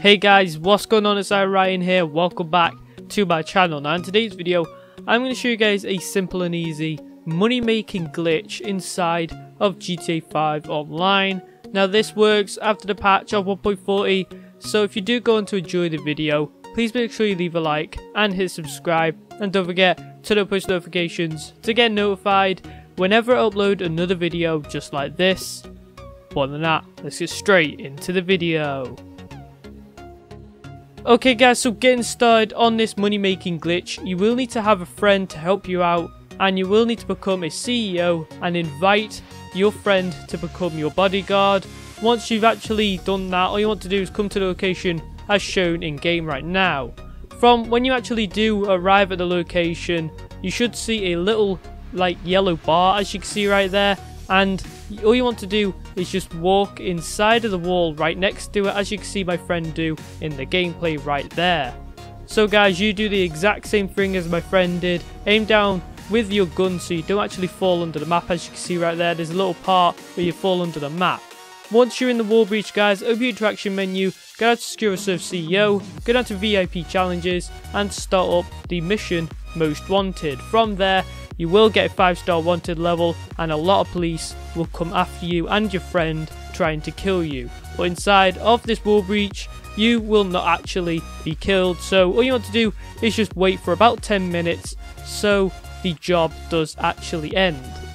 Hey guys, what's going on? It's Ryan here. Welcome back to my channel. Now in today's video, I'm going to show you guys a simple and easy money making glitch inside of GTA 5 Online. Now this works after the patch of 1.40, so if you do go on to enjoy the video, please make sure you leave a like and hit subscribe and don't forget to turn post notifications to get notified whenever I upload another video just like this. More than that, let's get straight into the video. Okay guys, so getting started on this money making glitch, you will need to have a friend to help you out and you will need to become a CEO and invite your friend to become your bodyguard. Once you've actually done that, all you want to do is come to the location as shown in game right now. From when you actually do arrive at the location, you should see a little like yellow bar as you can see right there and all you want to do is just walk inside of the wall right next to it as you can see my friend do in the gameplay right there. So guys, you do the exact same thing as my friend did. Aim down with your gun so you don't actually fall under the map as you can see right there. There's a little part where you fall under the map. Once you're in the wall breach guys, open your interaction menu, go down to SecuroServ CEO, go down to VIP challenges and start up the mission Most Wanted. From there, you will get a 5 star wanted level and a lot of police will come after you and your friend trying to kill you. But inside of this wall breach, you will not actually be killed. So all you want to do is just wait for about 10 minutes so the job does actually end.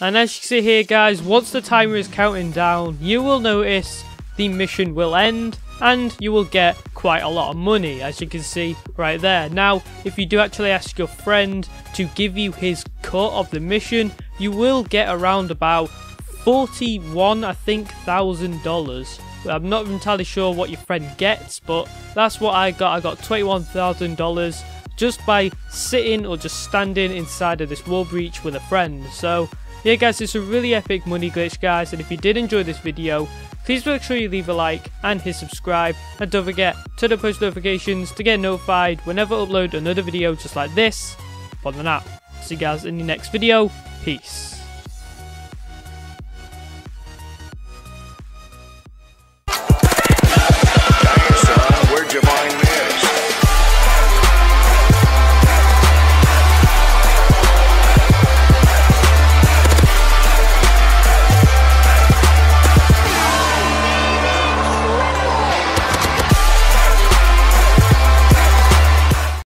And as you see here guys, once the timer is counting down, you will notice the mission will end and you will get quite a lot of money as you can see right there. Now, if you do actually ask your friend to give you his cut of the mission, you will get around about 41 I think thousand dollars. I'm not entirely sure what your friend gets, but that's what I got. I got $21,000 just by sitting or just standing inside of this wall breach with a friend. So yeah guys, it's a really epic money glitch guys, and if you did enjoy this video, please make sure you leave a like and hit subscribe, and don't forget to the post notifications to get notified whenever I upload another video just like this. Other the that, see you guys in the next video, peace.